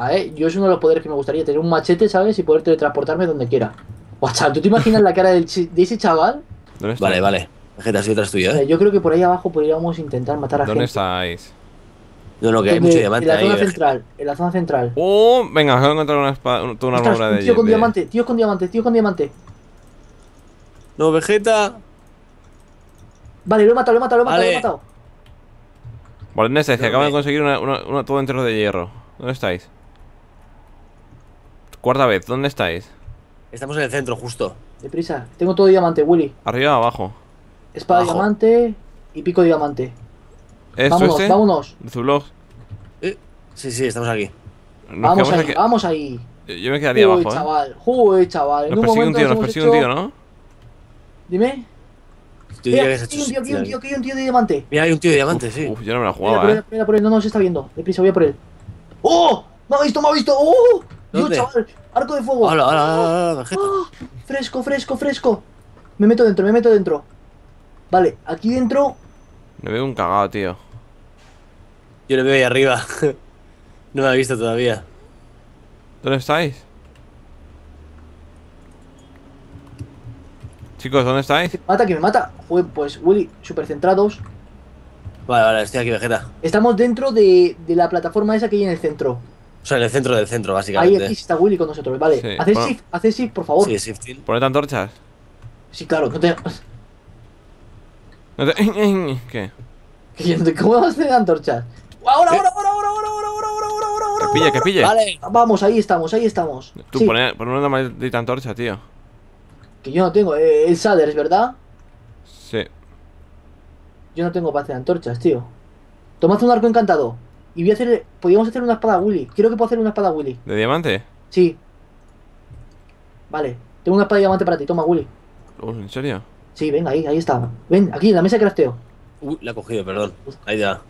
A ver, yo es uno de los poderes que me gustaría, tener un machete, ¿sabes? Y poder teletransportarme donde quiera. Guau, ¿tú te imaginas la cara del de ese chaval? ¿Dónde está? Vale, vale. Vegeta, soy detrás tuyo, O sea, ¿eh? yo creo que por ahí abajo podríamos intentar matar a ¿Dónde gente. estáis? No, no, que hay mucho diamante En la zona central, en la zona central. ¡Oh! Venga, acabo de encontrar una, espada, una Ostras, armadura un de tío con de- diamante, tío con diamante, tío con diamante. No, Vegeta. Vale, lo he matado, lo he matado, lo he matado, lo Vale. he matado. Vale, ¿dónde estáis? Que No, acabo de conseguir una, una- una- todo entero de hierro. ¿Dónde estáis? Cuarta vez, ¿dónde estáis? Estamos en el centro, justo. Deprisa, tengo todo diamante, Willy. ¿Arriba o abajo? Espada Abajo. diamante y pico diamante. ¿Esto vámonos, este? vámonos. Zulog. Eh, Sí, sí, estamos aquí. Nos Vamos ahí, aquí- vamos ahí. Yo me quedaría Uy, abajo, ¿eh? chaval, uy, chaval. En Nos un persigue un tío, nos persigue un tío, ¿no? Dime. Mira, es hay un tío, aquí un tío, aquí hay un tío de diamante. Mira, hay un tío de diamante, Uf, sí. Uf, yo no me la Mira jugaba, por él, ¿eh? mira por él, no nos está viendo. Deprisa, voy a por él. ¡Oh! ¡Me ha visto, me ha visto! ¡Oh! Dios, ¿Dónde? chaval, arco de fuego. Hola, hola, hola, hola, Vegeta. ¡Ah! Fresco, fresco, fresco. Me meto dentro, me meto dentro. Vale, aquí dentro. Me veo un cagado, tío. Yo le veo ahí arriba. No me ha visto todavía. ¿Dónde estáis? Chicos, ¿dónde estáis? Que me mata, que me mata. Joder, pues, Willy, super centrados. Vale, vale, estoy aquí, Vegeta. Estamos dentro de, de la plataforma esa que hay en el centro. O sea, en el centro del centro, Ahí básicamente. aquí está Willy con nosotros. Vale, Sí, haced bueno. shift, haced shift, por favor. Sí, shifting. ¿Poned antorchas? Sí, claro, no te. No te- ¿Qué? ¿Cómo vas a hacer antorchas? Ahora, ahora, ahora, ahora, ahora, ahora, ahora, ahora, ahora, ahora, ahora. Que pille, que pille. Vale. Vamos, ahí estamos, ahí estamos. Tú Sí, pon, pon una maldita antorcha, tío. que yo no tengo. eh, el Saders, ¿verdad? Sí. Yo no tengo para hacer antorchas, tío. Tomad un arco encantado. Y voy a hacer. Podríamos hacer una espada Willy. Creo que puedo hacer una espada Willy. ¿De diamante? Sí. Vale. Tengo una espada de diamante para ti. Toma, Willy. Uh, ¿En serio? Sí, venga, ahí, ahí está. Ven, aquí, en la mesa de crafteo. Uy, la he cogido, perdón. Ahí ya.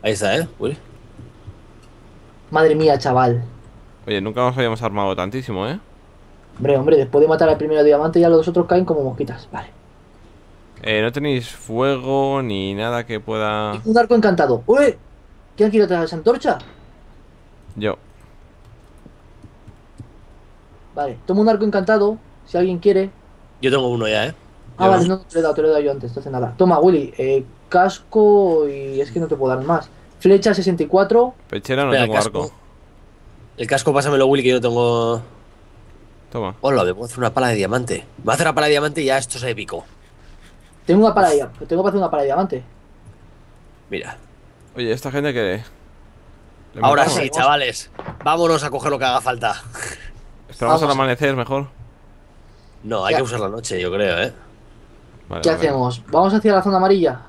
Ahí está, ¿eh? Uy. Madre mía, chaval. Oye, nunca nos habíamos armado tantísimo, ¿eh? Hombre, hombre, después de matar al primero diamante, ya los otros caen como mosquitas. Vale. Eh, no tenéis fuego ni nada que pueda... Un arco encantado. ¡Uy! ¿Quién quiere traer esa antorcha? Yo. Vale, toma un arco encantado, si alguien quiere. Yo tengo uno ya, ¿eh? Ah, Yo- vale, no, te lo he dado, te lo he dado yo antes, entonces nada. Toma, Willy, eh, casco y es que no te puedo dar más. Flecha 64. Pechera no Espera, tengo casco. arco. El casco, pásamelo, Willy, que yo tengo. Toma. Hola, me puedo hacer una pala de diamante. Me voy a hacer una pala de diamante y ya esto es épico. Tengo una diamante. Tengo para hacer una pala de diamante. Mira. Oye, ¿esta gente que ¿Le Ahora matamos? sí, chavales. Vámonos a coger lo que haga falta. Esperamos al amanecer mejor. No, hay Ya. que usar la noche, yo creo, ¿eh? Vale, ¿Qué vale. hacemos? ¿Vamos hacia la zona amarilla?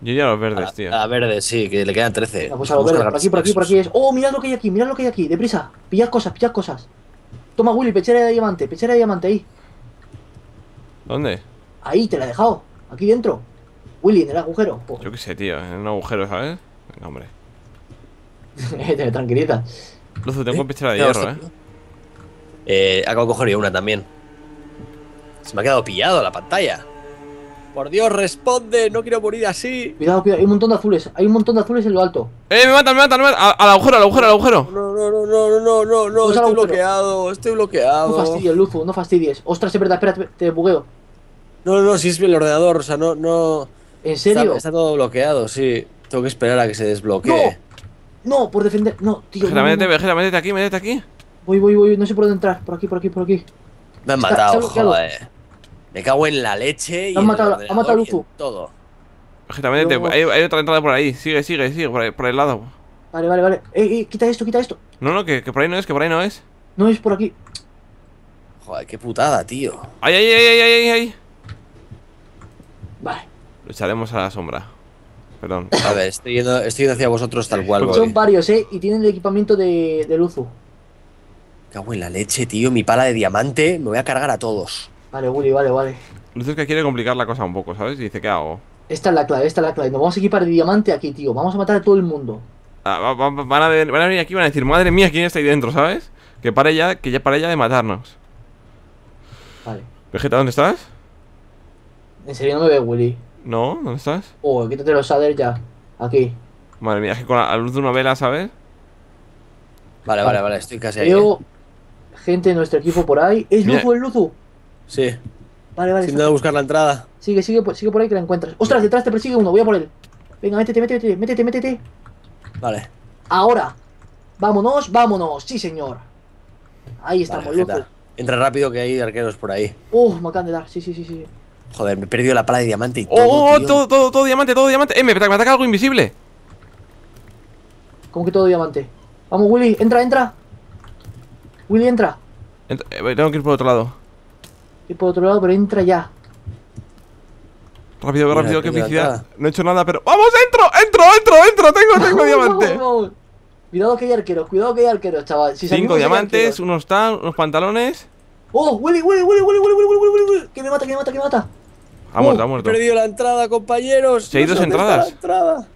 Yo iría a los verdes, tío. a la verde, sí, que le quedan 13. Venga, pues a lo Vamos verde. a Por aquí, por aquí, por aquí es. ¡Oh, mirad lo que hay aquí! ¡Mirad lo que hay aquí! ¡Deprisa! Pillad cosas, pillad cosas. Toma, Willy, pechera de diamante, pechera de diamante ahí. ¿Dónde? Ahí, te la he dejado. Aquí dentro. Willy, en el agujero. Oh, Yo qué sé, tío. En un agujero, ¿sabes? Venga, hombre. te tranquiliza. Luzu, tengo pechera de ¿Qué hierro, ¿eh? Eh, acabo de coger yo una también. Se me ha quedado pillado la pantalla. Por Dios, responde, no quiero morir así. Cuidado, cuidado, hay un montón de azules. Hay un montón de azules en lo alto. ¡Eh, me matan, me matan, me matan! ¡Al, al agujero, al agujero, al agujero! No, no, no, no, no, no, no, Pues estoy bloqueado, estoy No bloqueado. fastidies, Luzu, no fastidies. Ostras, es verdad, espera, te bugueo. No, no, si es el ordenador, o sea, no, no. ¿En serio? Está, está todo bloqueado, sí. Tengo que esperar a que se desbloquee. No, por defender. No, tío. Vegeta, no, no, métete, no. Vegeta, métete aquí, métete aquí. Voy, voy, voy. No sé por dónde entrar. Por aquí, por aquí, por aquí. Me han Está- matado, está joder. Me cago en la leche y han matado, ha matado a Luzu. todo. Vegeta, métete. No. Hay, hay otra entrada por ahí. Sigue, sigue, sigue, por, ahí- por el lado. Vale, vale, vale. Eh, eh, quita esto, quita esto. No, no, que, que por ahí no es, que por ahí no es. No es por aquí. Joder, qué putada, tío. ¡Ay, ay, ay, ay, ay, ay! Vale. Lucharemos a la sombra. Perdón. A ver, estoy yendo, estoy yendo hacia vosotros tal cual, voy. Son varios, eh. Y tienen el equipamiento de, de Luzu. Cago en la leche, tío. Mi pala de diamante. Me voy a cargar a todos. Vale, Willy, vale, vale. Luz es que quiere complicar la cosa un poco, ¿sabes? Y dice, ¿qué hago? Esta es la clave, esta es la clave. Nos vamos a equipar de diamante aquí, tío. Vamos a matar a todo el mundo. Ah, va- va- van, a ver- van a venir aquí y van a decir, madre mía, ¿quién está ahí dentro, ¿sabes? Que pare ya, que ya pare ya de matarnos. Vale. Vegeta, ¿dónde estás? En serio no me ve, Willy. No, ¿dónde estás? Oh, quítate los shaders ya. Aquí. Madre mía, es que con la, luz de una vela, ¿sabes? Vale, vale, vale, estoy casi ahí. Veo gente de nuestro equipo por ahí. ¿Es Mira. Luzu, el Luzu? Sí, Vale, vale. intentando buscar la entrada. Sigue, sigue, por- sigue por ahí que la encuentras. ¡Ostras! Detrás te persigue uno, voy a por él. Venga, métete, métete, métete, métete. Vale. Ahora. Vámonos, vámonos. Sí, señor. Ahí estamos, Vale, Luzu. Entra rápido que hay arqueros por ahí. Uh, me acaban de dar. Sí, sí, sí, sí. Joder, me he perdido la pala de diamante y todo. ¡Oh, todo, todo, todo diamante, todo diamante! ¡Eh, me, me ataca algo invisible! ¿Cómo que todo diamante? Vamos, Willy, entra, entra. Willy, entra. tengo que ir por otro lado. Ir por otro lado, pero entra ya. Rápido, rápido, qué felicidad. No he hecho nada, pero. ¡Vamos, entro! ¡Entro, entro, entro! ¡Tengo, tengo diamante! Cuidado que hay arqueros, cuidado que hay arqueros, chaval. Cinco diamantes, unos tan, unos pantalones. ¡Oh! ¡Willy, Willy, Willy, Willy, Willy, Willy, Willy, Willy! ¡Que me mata, que me mata, que me mata! Ha muerto, ha He muerto. perdido la entrada, compañeros. Si hay No dos entradas. la entrada.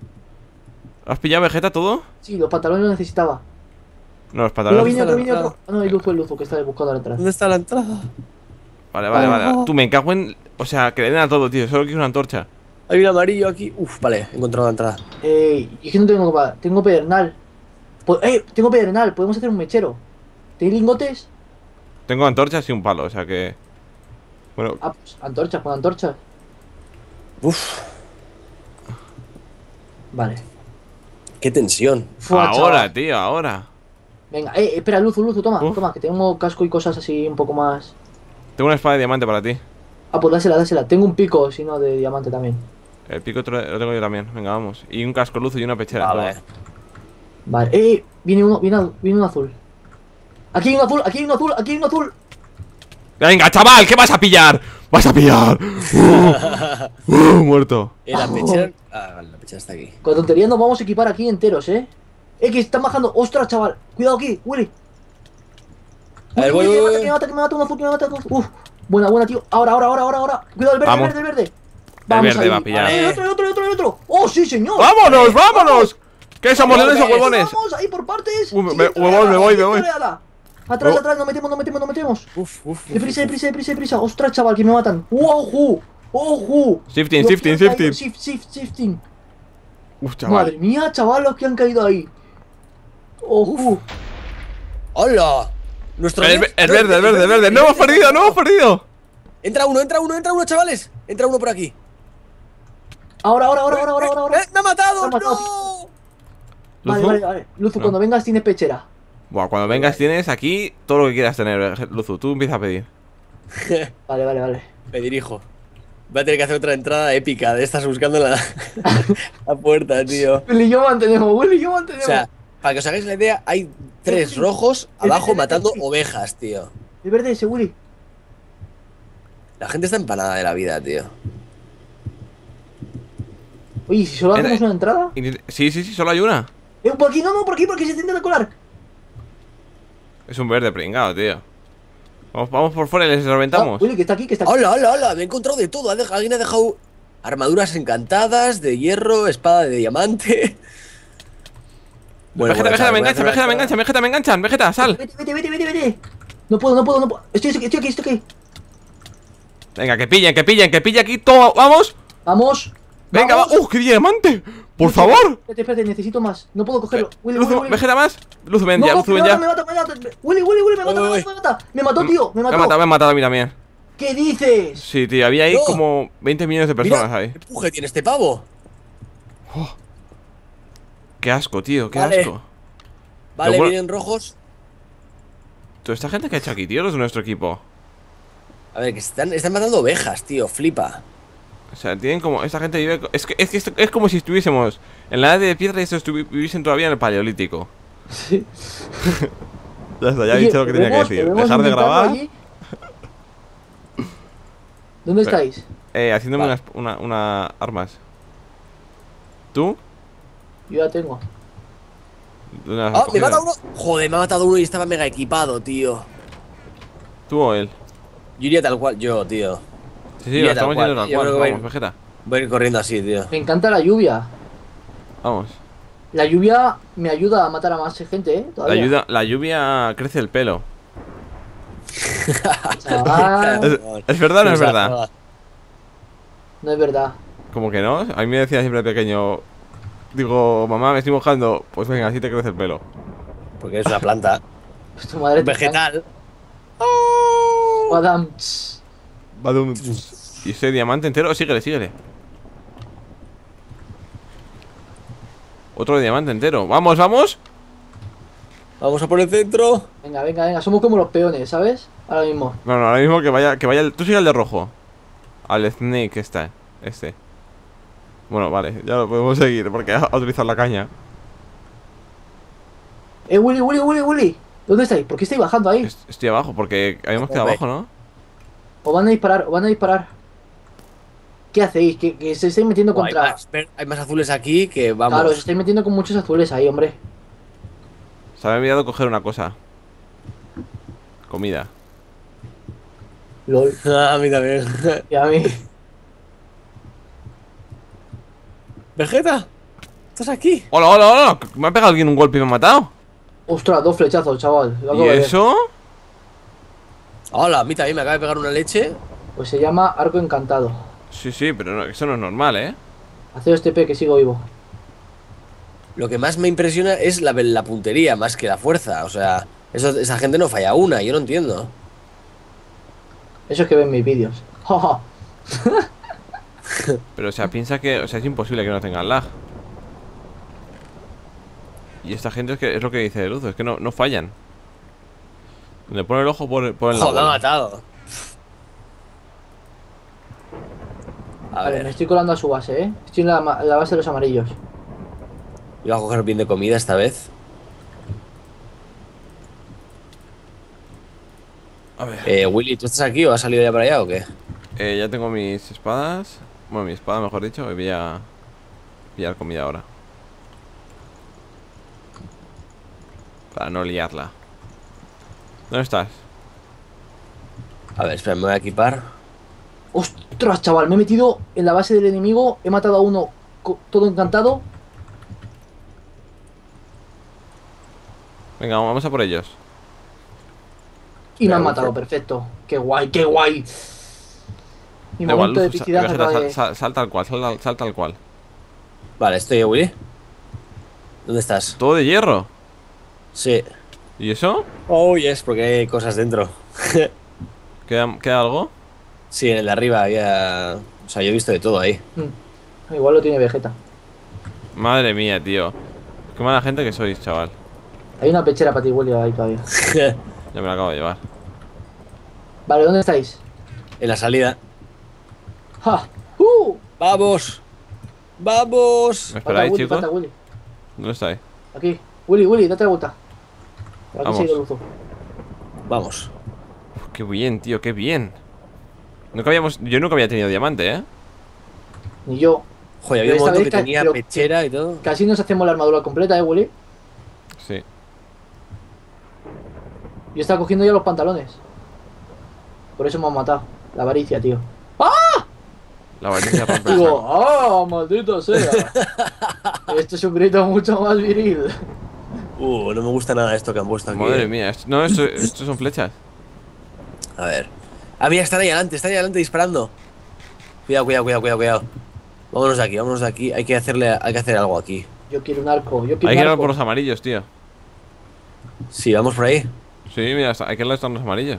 ¿Has pillado Vegeta todo? Sí, los pantalones los necesitaba. No, los pantalones. está otro otro. Ah, no, el Luzu, el Luzu, que está buscando la entrada. ¿Dónde está la entrada? Vale, vale, vale. Oh. Tú me cago en. O sea, que le den a todo, tío. Solo quiero una antorcha. Hay un amarillo aquí. Uf, vale, he encontrado la entrada. Eh, y es que no tengo copa, tengo pedernal. Eh, tengo pedernal, podemos hacer un mechero. ¿Tenéis lingotes? Tengo antorchas y un palo, o sea que. Bueno, Ah, pues antorchas, con antorchas. Uf, Vale. qué tensión. Fua, ahora, chaval. tío, ahora. Venga, eh, espera, Luzu, Luzu, toma, toma, que tengo casco y cosas así un poco más. Tengo una espada de diamante para ti. Ah, pues dásela, dásela. Tengo un pico, si no, de diamante también. El pico otro- lo tengo yo también. Venga, vamos. Y un casco luz y una pechera. Vale. Vale, eh, viene uno, viene, viene un azul. Aquí hay un azul, aquí hay un azul, aquí hay un azul. Venga, chaval, ¿qué vas a pillar? ¡Vas a pillar! Uh, uh, muerto. La pechera. Ah, vale, la pechera está aquí. Con tonterías nos vamos a equipar aquí enteros, eh. Eh, que están bajando. ¡Ostras, chaval! Cuidado aquí, Willy. A ver, Willy, voy, voy, que me voy. mata, que me mata, que me mata un azul, que me mata un azul. Uf, buena, buena, tío. Ahora, ahora, ahora, ahora, ahora. Cuidado, el verde, Vamos. el verde, el verde. El verde ahí. va a pillar. Eh, otro, otro, otro, otro. ¡Oh, sí, señor! ¡Vámonos, vámonos! ¿Qué somos Vamos, leones o huevones? Vamos, ahí por partes. Me- Siguiente me voy, me voy, Atrás, Me- atrás, nos metemos, nos metemos, nos metemos. Uf, uf. Deprisa, deprisa, deprisa, deprisa. ¡Ostras, chaval, que me matan! ¡Ojo! ¡Ojo! Shifting, Los shifting, shifting. Shift, shift, shifting. Uf, chaval. Madre mía, chaval, los que han caído ahí. ¡Ojo! ¡Hola! Nuestro El, el no, verde, el verde, el verde. ¡No hemos perdido, no hemos perdido! Entra uno, entra uno, entra uno, chavales. Entra uno por aquí. Ahora, ahora, ahora, ahora, ahora, ahora. ¡Eh, ¡Me ha matado! Me ha matado. ¡No! Vale, ¿Luzu? vale, vale. Luzu, No. cuando vengas tienes pechera. Buah, cuando vengas tienes aquí todo lo que quieras tener, Luzu. Tú empieza a pedir. Vale, vale, vale. Me dirijo. Voy a tener que hacer otra entrada épica de estas buscando la, la puerta, tío. Willy y yo mantenemos, Willy y yo O mantenemos. sea, para que os hagáis la idea, hay tres rojos abajo matando ovejas, tío. el verde ese, Willy. La gente está empanada de la vida, tío. Oye, ¿y si solo hacemos una entrada. Sí, sí, sí, solo hay una. Eh, por aquí, no, no, por aquí, porque se intenta colar. Es un verde pringado, tío. Vamos, vamos por fuera y les reventamos. Ah, Willy, que está aquí, que está aquí. ¡Hola, hola, hola! Me he encontrado de todo. Alguien ha dejado armaduras encantadas, de hierro, espada de diamante. Bueno, Vegeta, Vegeta, me enganchan, Vegeta, me enganchan, Vegeta, me enganchan, Vegeta, sal. Vete, vete, vete, vete, vete. No puedo, no puedo, no puedo. Estoy, estoy aquí, estoy aquí. Venga, que pillen, que pillen, que pille aquí todo. ¡Vamos! Vamos. Venga, va. vamos. ¡Uh, qué diamante! ¡Por favor! Espérate, espérate, necesito más. No puedo cogerlo. Willy, Luzu, Willy. Vegeta más. Luzu, ven No, ya, me ven ya. me mata, me mata. Willy, Willy, Willy, me mata, me mata, me mata. Me mató, tío, me Me ha mató. matado, me ha matado a mí también. ¿Qué dices? Sí, tío, había ahí No. como 20 millones de Mira, personas ahí. ¿Qué empuje tiene este pavo? Qué asco, tío, qué Vale. asco. Vale, bueno- vienen rojos. Toda esta gente que ha hecho aquí, tío, los de nuestro equipo. A ver, que están, están matando ovejas, tío. Flipa. O sea, tienen como. Esta gente vive. Es que, es, que esto- es como si estuviésemos en la edad de piedra y estos viviesen todavía en el paleolítico. Sí. Ya está, ya he dicho lo que tenía que ¿podemos- decir. Dejar de grabar. allí? ¿Dónde Pero- estáis? Eh, haciéndome Vale. unas una, una armas. ¿Tú? Yo ya tengo. ¿Dónde las has ¡Ah, me cogido? mata uno! Joder, me ha matado uno y estaba mega equipado, tío. ¿Tú o él? Yo iría tal cual, yo, tío. Sí, sí, estamos yendo Yo cual. Vamos, Vegeta. Voy a ir corriendo así, tío. Me encanta la lluvia. Vamos. La lluvia me ayuda a matar a más gente, ¿eh? La, ayuda, la lluvia crece el pelo. ¿Es, es verdad o no es verdad? no es verdad. Como que no. A mí me decía siempre pequeño. Digo, mamá, me estoy mojando. Pues venga, así te crece el pelo. Porque es una planta Pues tu madre vegetal. caga. Adam. tss. Badum. ¿Y ese diamante entero? Síguele, síguele. Otro diamante entero. ¡Vamos, vamos! Vamos a por el centro. Venga, venga, venga. Somos como los peones, ¿sabes? Ahora mismo. No, no, ahora mismo que vaya, que vaya. el- Tú sigue al de rojo. Al Snake está. Este. Bueno, vale, ya lo podemos seguir porque ha utilizado la caña. Eh, Willy, Willy, Willy, Willy. ¿Dónde estáis? ¿Por qué estáis bajando ahí? Es- Estoy abajo porque habíamos quedado abajo, ¿no? O van a disparar, o van a disparar. ¿Qué hacéis? Que, que se estáis metiendo Oh, hay, contra. más, hay más azules aquí que vamos. Claro, os estáis metiendo con muchos azules ahí, hombre. Se me ha olvidado coger una cosa. Comida. LOL. Ah, a mí también. Y a mí. Vegeta, ¿estás aquí? ¡Hola, hola, hola! ¿Me ha pegado alguien un golpe y me ha matado? Ostras, dos flechazos, chaval. Lo ¿Y eso? Hola, a mí también me acaba de pegar una leche. Pues se llama arco encantado. Sí, sí, pero no, eso no es normal, ¿eh? Haceos TP que sigo vivo. Lo que más me impresiona es la, la puntería más que la fuerza. O sea, eso, esa gente no falla una, yo no entiendo. Eso es que ven mis vídeos. Pero, o sea, piensa que... O sea, es imposible que no tengan lag. Y esta gente es que es lo que dice Luzo, es que no, no fallan. Le pone el ojo por, por el Joder, ha lado. matado. A vale, me ver, estoy colando a su base, ¿eh? Estoy en la, ma- en la base de los amarillos. iba a coger bien de comida esta vez. A ver. Eh, Willy, ¿tú estás aquí o has salido ya para allá o qué? Eh, ya tengo mis espadas. Bueno, mi espada, mejor dicho. Y voy a pillar comida ahora. Para no liarla. ¿Dónde estás? A ver, espera, me voy a equipar. ¡Ostras, chaval! Me he metido en la base del enemigo. He matado a uno todo encantado. Venga, vamos a por ellos. Y me han matado, perfecto. ¡Qué guay, qué guay! Mi Da igual, momento de sal, sal- sal tal cual, sal, sal tal cual. Vale, estoy, Willy. ¿Dónde estás? ¿Todo de hierro? Sí. ¿Y eso? Oh, yes, porque hay cosas dentro. ¿Queda, queda algo? Sí, en el de arriba había. O sea, yo he visto de todo ahí. Mm, Igual lo tiene Vegeta. Madre mía, tío. Qué mala gente que sois, chaval. Hay una pechera para ti, Willy, ahí todavía. Ya me la acabo de llevar. Vale, ¿dónde estáis? en la salida. ¡Ja! ¡Uh! ¡Vamos! ¡Vamos! ¿Me esperáis, Willy, chicos? falta Willy. ¿Dónde estáis? Aquí. Willy, Willy, date la vuelta. Aquí Vamos. se ha ido Luzo. Vamos. Uf, qué bien, tío, qué bien. Nunca habíamos, yo nunca había tenido diamante, ¿eh? Ni yo. Joder, había un momento que tenía pechera y todo. Casi nos hacemos la armadura completa, ¿eh, Willy? Sí. Yo estaba cogiendo ya los pantalones. Por eso me han matado. La avaricia, tío. La avaricia el Digo. ¡ah, maldito sea! Esto es un grito mucho más viril. Uh, no me gusta nada esto que han puesto aquí. Madre eh. mía, esto, no, esto, esto son flechas. A ver. Ah, mira, están ahí adelante, están ahí adelante disparando. Cuidado, cuidado, cuidado, cuidado, cuidado. Vámonos de aquí, vámonos de aquí. Hay que hacerle, hay que hacer algo aquí. Yo quiero un arco, yo quiero Hay un que ir arco. por los amarillos, tío. Sí, vamos por ahí. Sí, mira, está- hay que ir están los amarillos.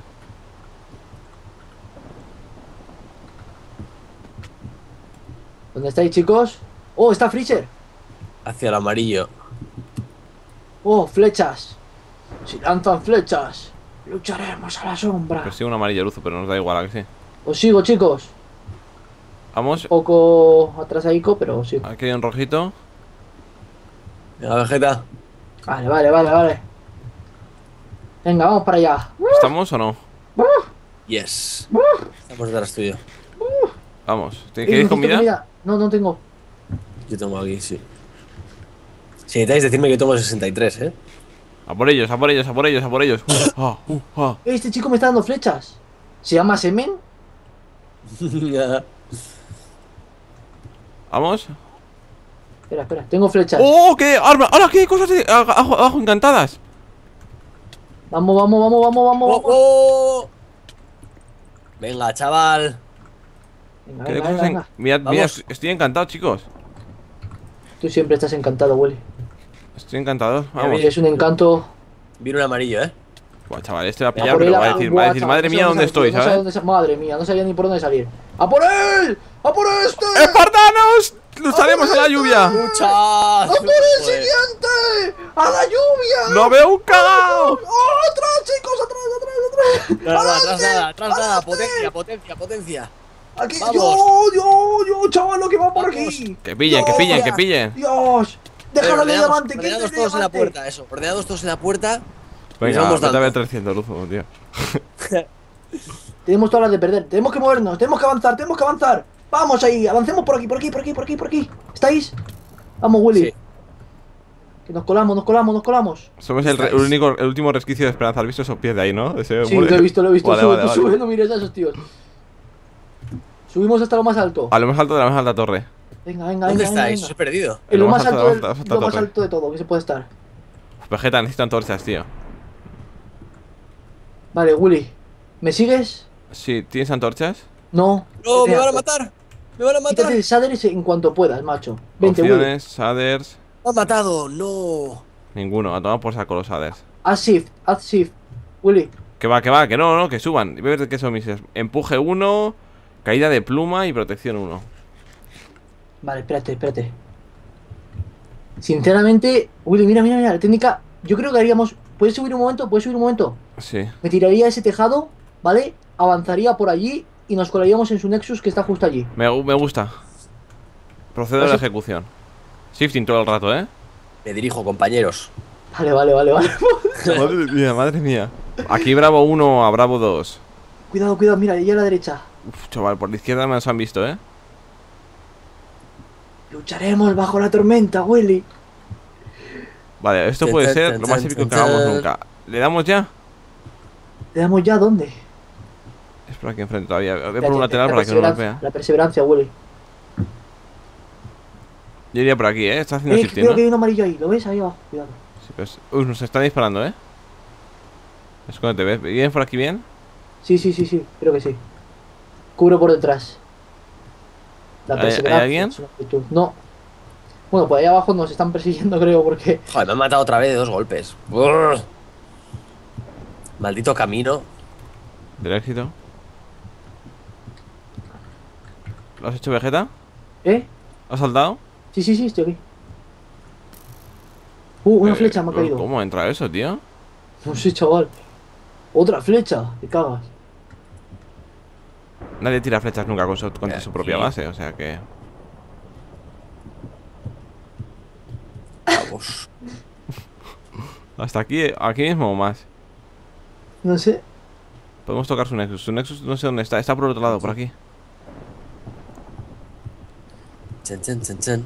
¿Dónde estáis, chicos? ¡Oh, está Freezer! Hacia el amarillo. ¡Oh, flechas! Si lanzan flechas, lucharemos a la sombra. Pues sí, un amarillo luzo, pero nos da igual, ¿a que sí? Os sigo, chicos. Vamos, Un poco atrasadico, pero sí. aquí hay un rojito. Venga, Vegeta. Vale, vale, vale, vale. Venga, vamos para allá. ¿Estamos o no? Yes. Estamos detrás tuyo. Vamos. ¿Te- Eh, ¿Queréis necesito comida? No, no tengo. Yo tengo aquí, sí. Si necesitáis decirme que yo tomo 63, ¿eh? A por ellos, a por ellos, a por ellos, a por ellos. Ah, uh, ah. Eh, Este chico me está dando flechas. ¿Se llama Semen? Vamos. Espera, espera, tengo flechas. ¡Oh, qué arma! ¡Ahora qué cosas de abajo, abajo encantadas! Vamos, vamos, vamos, vamos, vamos. ¡Oh, oh! Venga, chaval. Venga, ¿Qué venga, cosas venga, en- venga. Mirad, Vamos. mirad, estoy encantado, chicos. Tú siempre estás encantado, Willy. Estoy encantado. Vamos. Es un encanto. Vino un amarillo, ¿eh? Buah, chaval, este va a A pillar, por pero va a a- decir, buah, va a decir, chaval, madre mía, dónde ¿dónde salir, estoy? no ¿sabes? dónde Madre mía, no sabía ni por dónde salir. ¡A por él! ¡A por este! ¡Espartanos! ¡Lucharemos a la lluvia! ¡Lucha! ¡A por el Joder. siguiente! ¡A la lluvia! ¡No veo un cagao! ¡Oh, atrás, chicos! ¡Atrás, atrás, atrás! Atrás nada, atrás nada. Potencia, potencia, potencia. Aquí, Vamos. yo, yo, yo, chaval, lo que va por aquí. Que pillen, que pillen, que pillen. Dios, déjalo de Ordenados- diamante, que Ordenados de todos en la puerta, eso. Ordenados todos en la puerta. Venga, vamos vete a ver dando. 300 luzos, tío. Tenemos todas las de perder, tenemos que movernos, tenemos que avanzar, tenemos que avanzar. Vamos ahí, avancemos por aquí, por aquí, por aquí, por aquí, por aquí. ¿Estáis? Vamos, Willy. Sí. Que nos colamos, nos colamos, nos colamos. Somos el, único, el último resquicio de esperanza. ¿Has visto esos pies de ahí, no? Ese Sí, lo he visto, lo he visto. Vale, sube, vale, tú vale. sube, no mires a esos tíos. Subimos hasta lo más alto. A lo más alto de la más alta torre. Venga, venga, ¿Dónde venga. venga, estáis? Os he perdido. En lo más alto, alto, del- lo más alto de todo que se puede estar. Vegeta, necesito antorchas, tío. Vale, Willy. ¿Me sigues? Sí, ¿tienes antorchas? No. ¡No, me van a matar! ¡Me van a matar! Quítate el Shaders en cuanto puedas, macho. Vente, Willy. Opciones, shaders. ¡Me han matado! ¡No! Ninguno, a tomar por saco los shaders. Haz shift, haz shift. Willy. Que va, que va, que no, no, que suban. Voy a ver qué son mis. Empuje 1, caída de pluma y protección 1. Vale, espérate, espérate. Sinceramente, Willy, mira, mira, mira, la técnica. Yo creo que haríamos. ¿Puedes subir un momento? ¿Puedes subir un momento? Sí. Me tiraría a ese tejado, ¿vale? Avanzaría por allí y nos colaríamos en su Nexus que está justo allí. Me, gu- me gusta. Procedo a la Eso- ejecución. Shifting todo el rato, ¿eh? Me dirijo, compañeros. Vale, vale, vale, vale. madre mía, madre mía. Aquí Bravo 1 a Bravo 2. cuidado, cuidado, mira, allí a la derecha. Uf, chaval, por la izquierda me los han visto, ¿eh? Lucharemos bajo la tormenta, Willy. Vale, esto puede ser lo más épico que hagamos nunca. ¿Le damos ya? ¿Le damos ya dónde? Es por aquí enfrente todavía. Voy por un lateral la para que no nos vea. La perseverancia, Willy. Yo iría por aquí, ¿eh? Está haciendo Eh, shifting, creo ¿no? que hay un amarillo ahí, ¿lo ves? Ahí abajo, cuidado. Sí, pues- Uy, nos están disparando, ¿eh? Escóndete, ¿ves? ¿Vienen por aquí bien? Sí, sí, sí, sí, creo que sí. Cubro por detrás. La ¿Hay- alguien? No. Bueno, pues ahí abajo nos están persiguiendo, creo, porque. Joder, me han matado otra vez de dos golpes. Brrr. Maldito camino. Del éxito. ¿Lo has hecho Vegeta? ¿Eh? ¿Has saltado? Sí, sí, sí, estoy aquí. Uh, una Eh, flecha me ha caído. ¿Cómo entra eso, tío? No sé, chaval. Otra flecha, te cagas. Nadie tira flechas nunca con su- contra Eh, su propia base, o sea que... Vamos. Hasta aquí, aquí mismo o más. No sé. Podemos tocar su Nexus. Su Nexus no sé dónde está. Está por otro lado, por aquí. Chan, chan, chan, chan.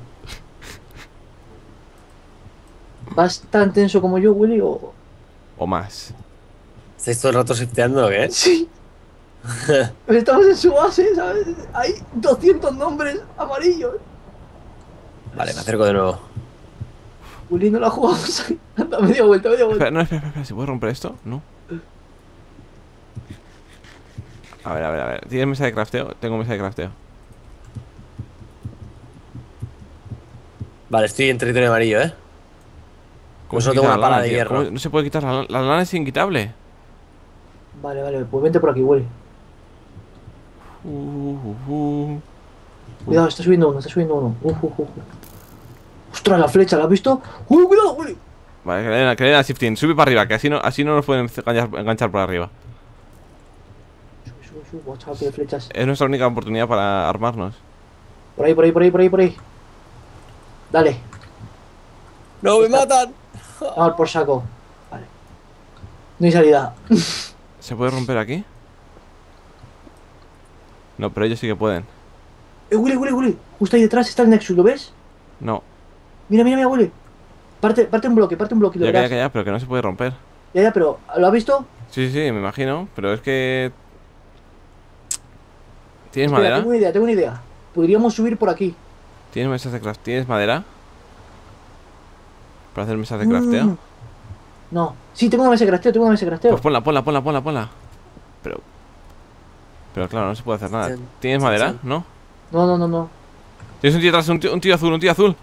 ¿Vas tan tenso como yo, Willy? O... O más. ¿Estáis todo el rato shifteando o qué? Sí. Estamos en su base, ¿sabes? Hay 200 nombres amarillos. Vale, me acerco de nuevo. Willy no la jugamos ahí. Anda, media vuelta, media vuelta. Espera, no, espera, espera. ¿Se puede romper esto? No. A ver, a ver, a ver. ¿Tienes mesa de crafteo? Tengo mesa de crafteo. Vale, estoy en territorio amarillo, ¿eh? Pues se solo tengo una la pala lana, de tío? hierro. ¿Cómo No se puede quitar la, la lana, es inquitable. Vale, vale, pues vente por aquí, Willy. Uh, uh, uh. Cuidado, está subiendo uno, está subiendo uno. Uh, uh, uh, uh. Ostras, la flecha, ¿la has visto? ¡Uh, cuidado! Vale, que le den a- que le den a shifting. Sube para arriba, que así no, así no nos pueden enganchar, enganchar por arriba. Sube, sube, sube. Flechas. Es nuestra única oportunidad para armarnos. Por ahí, por ahí, por ahí, por ahí, por ahí. Dale, ¡No, me matan! vamos por saco. Vale. No hay salida. ¿Se puede romper aquí? No, pero ellos sí que pueden. Eh, Willy, Willy, Willy. Justo ahí detrás está el Nexus, ¿lo ves? No, Mira, mira, mira, Willy. Parte, parte un bloque, parte un bloque, lo ya, ya, verás. que ya, pero que no se puede romper. Ya, ya, pero ¿lo has visto? Sí, sí, me imagino. Pero es que. ¿Tienes Espera, madera? tengo una idea, tengo una idea. Podríamos subir por aquí. ¿Tienes mesas de craft? ¿Tienes madera? Para hacer mesas de crafteo. Mm. No. Sí, tengo una mesa de crafteo, tengo una mesa de crafteo. Pues ponla, ponla, ponla, ponla, ponla. Pero. Pero claro, no se puede hacer nada. ¿Tienes madera? ¿No? No, no, no, no. Tienes un tío atrás, un tío, un tío azul, un tío azul.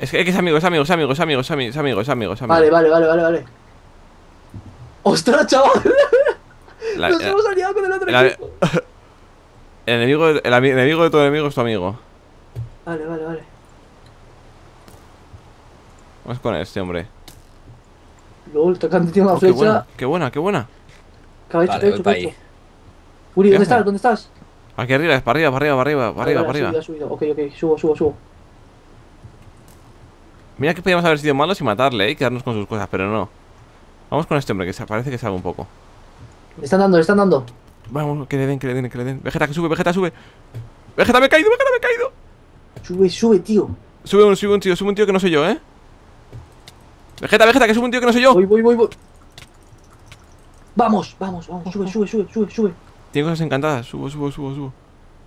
Es que, es que es amigo, es amigo, es amigo, es amigo, es amigo, es amigo, es amigo, es amigo. Vale, vale, vale, vale, vale. ¡Ostras, chaval! La- Nos la- hemos aliado con el otro la- equipo. el, enemigo, el, ami- enemigo de tu enemigo es tu amigo. Vale, vale, vale. Vamos con este, hombre. LOL, te han tiene una Oh, qué buena, flecha. qué buena, qué buena. ¿Qué ha hecho? Vale, ¿Qué Uri, ¿Qué ¿dónde estás? ¿Dónde estás? Aquí arriba, es para arriba, para arriba, para arriba, para arriba, para arriba. subido, subido. Ok, ok, subo, subo, subo. Mira que podíamos haber sido malos y matarle, ¿eh? y quedarnos con sus cosas, pero no. Vamos con este hombre, que se parece que sabe un poco. Le están dando, le están dando. Vamos, que le den, que le den, que le den. Vegeta, que sube, Vegeta, sube. Vegeta, me he caído, Vegeta, me he caído. Sube, sube, tío. Sube un, sube un tío, sube un tío que no soy yo, ¿eh? Vegeta, Vegeta, que sube un tío que no soy yo. Voy, voy, voy, voy. Vamos, vamos, vamos. Sube, sube, sube, sube, sube. Tiene cosas encantadas. Subo, subo, subo, subo.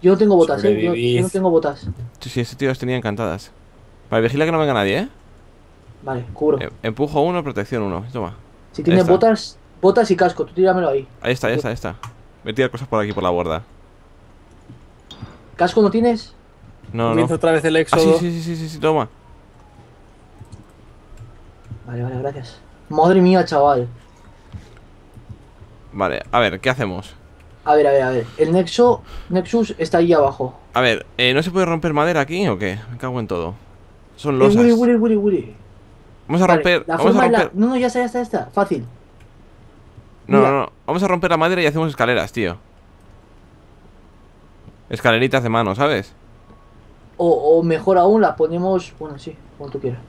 Yo no tengo botas, eh. Yo, no tengo botas. Sí, sí, ese tío las tenía encantadas. Vale, vigila que no venga nadie, ¿eh? Vale, cubro. Em- Empujo uno, protección uno. Toma. Si tienes botas, botas y casco, tú tíramelo ahí. Ahí está, ahí está, ahí está. Voy a tirar cosas por aquí, por la borda. ¿Casco no tienes? No, no. Comienza otra vez el Ah, éxodo. sí, sí, sí, sí, sí, sí, toma. Vale, vale, gracias. Madre mía, chaval. Vale, a ver, ¿qué hacemos? A ver, a ver, a ver. El Nexo, Nexus está ahí abajo. A ver, eh, ¿no se puede romper madera aquí o qué? Me cago en todo. Son Eh, losas. Willy, Willy. Vamos a Vale, romper. la Vamos a es la- romper. No, no, ya está, ya está, ya está. Fácil. No, mira. no, no. Vamos a romper la madera y hacemos escaleras, tío. Escaleritas de mano, ¿sabes? O, o mejor aún, la ponemos. Bueno, sí, como tú quieras.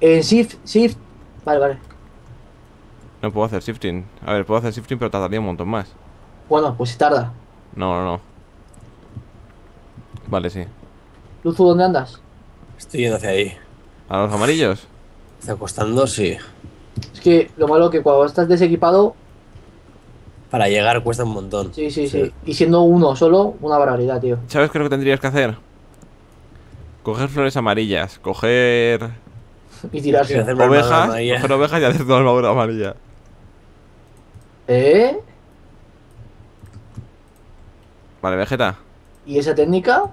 En Shift, Shift. Vale, vale. No puedo hacer shifting. A ver, puedo hacer shifting, pero tardaría un montón más. Bueno, pues si tarda. No, no, no. Vale, sí. Luzu, ¿dónde andas? Estoy yendo hacia ahí. ¿A los amarillos? Está acostando, sí. Es que lo malo que cuando estás desequipado. Para llegar cuesta un montón. Sí, sí, sí. Y siendo uno solo, una barbaridad, tío. ¿Sabes qué es lo que tendrías que hacer? Coger flores amarillas, coger Y tirarse. Ovejas, coger ovejas y hacer toda la armadura amarilla. ¿Eh? Vale, Vegeta. ¿Y esa técnica?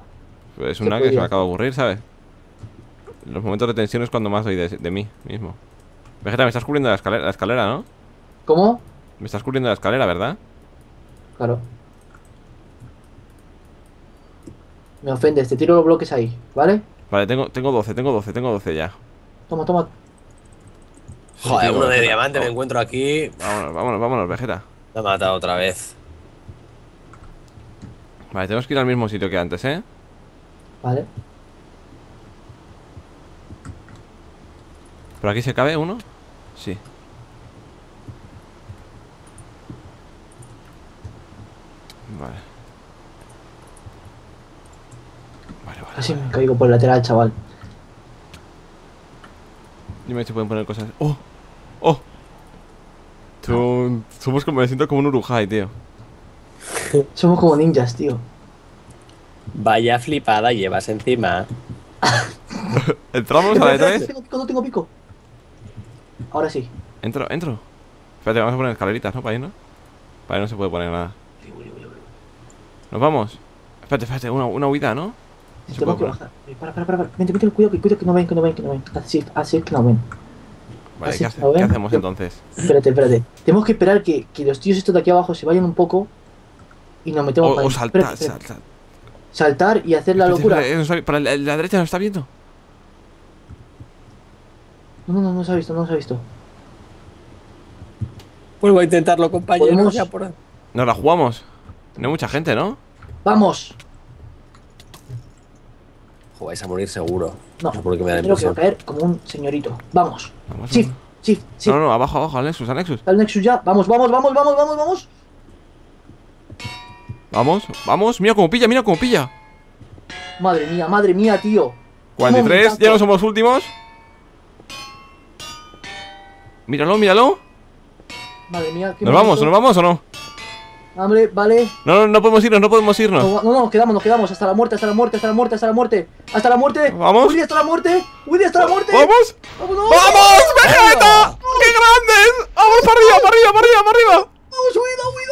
Pues ¿Qué una que se me acaba de aburrir, ¿sabes? Los momentos de tensión es cuando más doy de, de mí mismo. Vegeta, me estás cubriendo la escalera, la escalera, ¿no? ¿Cómo? Me estás cubriendo la escalera, ¿verdad? Claro. Me ofendes, te tiro los bloques ahí, ¿vale? Vale, tengo, tengo 12, tengo 12, tengo 12 ya. Toma, toma. Joder, uno de diamante me Oh. encuentro aquí. Vámonos, vámonos, vámonos, Vegeta. Me ha matado otra vez. Vale, tenemos que ir al mismo sitio que antes, ¿eh? Vale. ¿Por aquí se cabe uno? Sí. Vale. Vale, vale. Casi me caigo por el lateral, chaval. Dime si pueden poner cosas. ¡Oh! ¡Oh! Tú- somos como, me siento como un Urujai, tío. Somos como ninjas, tío. Vaya flipada llevas encima. ¿Entramos a la de Espera, espera, tres? No tengo pico, no tengo pico. Ahora sí. Entro, entro. Espérate, vamos a poner escaleritas, ¿no? Para ahí, ¿no? Para ahí no se puede poner nada. ¿Nos vamos? Espérate, espérate, una, una huida, ¿no? Tengo puede que bajar. Para, para, para, para. Vente, vente, cuidado, cuidado que no ven, que no ven, que no ven. Así, así que no ven. Vale, ¿qué, hace- hacemos entonces? Espérate, espérate. Tenemos que esperar que, que los tíos estos de aquí abajo se vayan un poco y nos metemos O, para o saltar, saltar. Saltar y hacer la locura. no Para la, la derecha no está viendo. No, no, no, no se ha visto, no se ha visto. Vuelvo a intentarlo, compañero. Ya por- Nos la jugamos. No hay mucha gente, ¿no? ¡Vamos! Jo, vais a morir seguro. No, sé por qué me da creo que va a impresión. caer como un señorito. Vamos. Vamos. shift, shift. No, no, abajo, abajo, al Nexus, al Nexus. El Nexus ya. Vamos, vamos, vamos, vamos, vamos, vamos. Vamos, vamos. Mira cómo pilla, mira cómo pilla. Madre mía, madre mía, tío. 43, Momentazo. ya no somos últimos. Míralo, míralo. Madre mía. qué ¿Nos vamos, nos vamos o no? Hombre, vale. No, no, no podemos irnos, no podemos irnos. No, no, no, quedamos, nos quedamos. Hasta la muerte, hasta la muerte, hasta la muerte, hasta la muerte. Hasta la muerte. Vamos. Willy, hasta la muerte. Willy, hasta la muerte. ¡Vamos! ¡Vámonos! ¡Vamos, Vegeta! ¡Qué grandes! ¡Vamos para arriba, para arriba, para arriba, para arriba! ¡Vamos, huida, huida,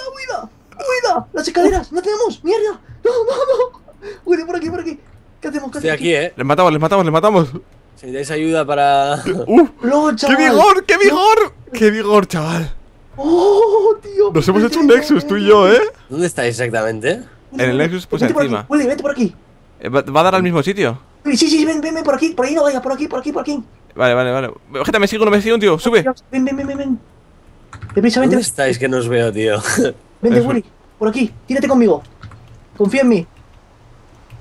¡Huida! ¡Las escaleras! ¡No tenemos! ¡Mierda! ¡No, no, no! Willy, por aquí, por aquí. ¿Qué hacemos? ¿Qué Estoy aquí, eh. Les matamos, les matamos, les matamos. Si necesitáis ayuda para. ¡Uh! ¡No, ¡Qué chaval! vigor, qué vigor! ¡Qué vigor, chaval! ¡Oh, tío! Nos hemos hecho un Nexus, tú y yo, ¿eh? ¿Dónde estáis exactamente? En el. Nexus, pues, Vente por encima. aquí, vente por aquí. Eh, ¿Va va a dar al mismo sitio? Sí, sí, sí, ven, ven, ven por aquí, por ahí no vaya, por aquí, por aquí, por aquí. Vale, vale, vale. Vegeta, me sigue uno, me un tío. Sube. Ven, ven, ven, ven, ven. Deprisa, vente, ¿Dónde estáis que no os veo, tío? vente. Willy, por aquí, tírate conmigo. Confía en mí.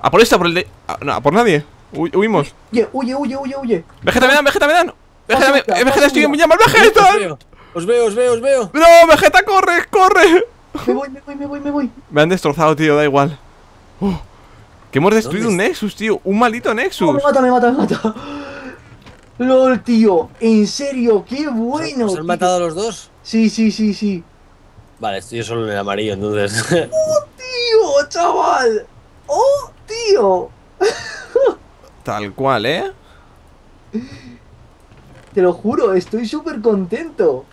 A por esta, por el de. a- no, a por nadie. Hu- huimos. Huye, huye, huye, huye, huye. Vegeta, me dan, Vegeta, me dan. Vegeta, me, Vegeta, estoy en llamas. Os Vegeta. veo, os veo, os veo, os veo. No, Vegeta, corre, corre. Me voy, me voy, me voy, me voy. Me han destrozado, tío, da igual. Uh, que hemos destruido un ¿Dónde Nexus, tío. Un maldito Oh, Nexus. me mata, me mata, me mata. LOL, tío. En serio, qué bueno. ¿Os tío. han matado a los dos? Sí, sí, sí, sí. Vale, estoy solo en el amarillo, entonces. Tío, chaval. Oh, tío. Tal cual, ¿eh? Te lo juro, estoy súper contento.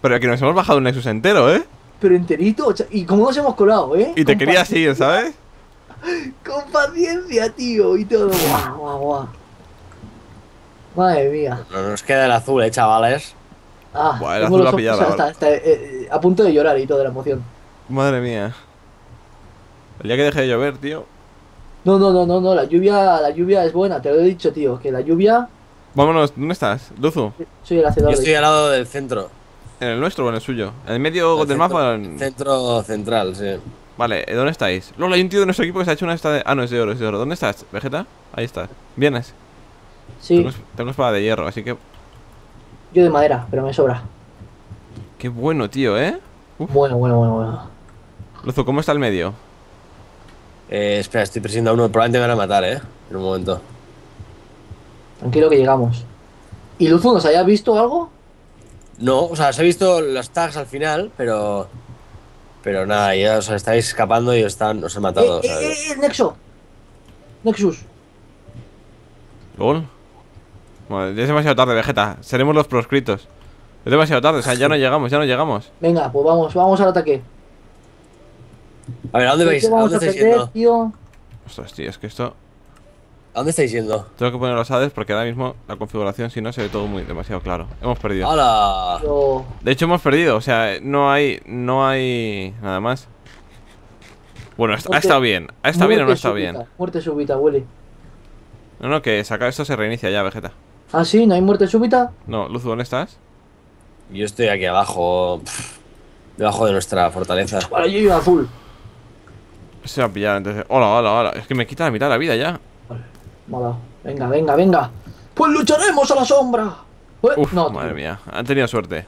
Pero aquí nos hemos bajado un Nexus entero, ¿eh? Pero enterito. Y cómo nos hemos colado, ¿eh? Y te Con quería seguir, ¿sabes? Con paciencia, tío. Y todo. Guau, guau, guau. Madre mía. no nos queda el azul, eh, chavales. Ah, Buah, el azul lo ha pillado hasta, eh, eh, a punto de llorar y todo de la emoción. Madre mía. El día que deje de llover, tío. No, no, no, no, no, la lluvia, la lluvia es buena, te lo he dicho, tío, que la lluvia, Vámonos, ¿dónde estás? Luzu. soy el Yo estoy al lado del centro. ¿En el nuestro o en el suyo? ¿En el medio El del centro- mapa? el Centro central, sí. Vale, ¿eh, ¿dónde estáis? Lola, hay un tío de nuestro equipo que se ha hecho una esta de... Ah, no, es de oro, es de oro. ¿Dónde estás, Vegeta? Ahí estás. Vienes. Sí, Tengo, tengo espada de hierro, así que... yo de madera, pero me sobra. Qué bueno, tío, ¿eh? Uf. Bueno, bueno, bueno, bueno. Luzu, ¿cómo está el medio? Eh, espera, estoy persiguiendo a uno. Probablemente me van a matar, eh. En un momento. Tranquilo que llegamos. ¿Y Luzu nos haya visto algo? No, o sea, os he visto los tags al final, pero. Pero nada, ya os estáis escapando y os, están, os he matado. eh, eh, eh, Nexo. Nexus. ¿Lol? Bueno, ya es demasiado tarde, Vegeta. Seremos los proscritos. Es demasiado tarde, o sea, ya no llegamos, ya no llegamos. Venga, pues vamos, vamos al ataque. A ver, ¿a dónde vais? ¿Qué ¿A dónde estáis yendo? tío? Ostras, tío, es que esto... ¿A dónde estáis yendo? Tengo que poner los ADES porque ahora mismo la configuración, si no, se ve todo muy demasiado claro. Hemos perdido. ¡Hala! De hecho, hemos perdido, o sea, no hay... No hay... Nada más. Bueno, ha estado bien. ¿Ha estado bien o no ha estado bien? Muerte súbita, Willy. No, no, que saca esto se reinicia ya, Vegeta. ¿Ah, sí? ¿No hay muerte súbita? No, Luzu, ¿dónde estás? Yo estoy aquí abajo. pff, debajo de nuestra fortaleza. Vale, yo iba azul. Se va a pillar de... Hola, hola, hola. Es que me quita la mitad de la vida ya. Vale, dado. Venga, venga, venga. Pues lucharemos a la sombra. Eh, Uf, no, madre tío. mía. Han tenido suerte.